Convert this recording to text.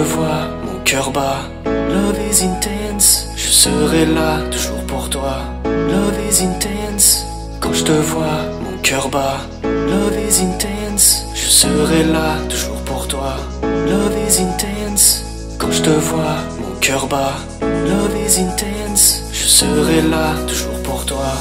te vois, mon cœur bat. Love is intense, je serai là toujours pour toi. Love is intense, quand je te vois, mon cœur bat. Love is intense, je serai là toujours pour toi. Love is intense, quand je te vois, mon cœur bat. Love is intense, je serai là toujours pour toi.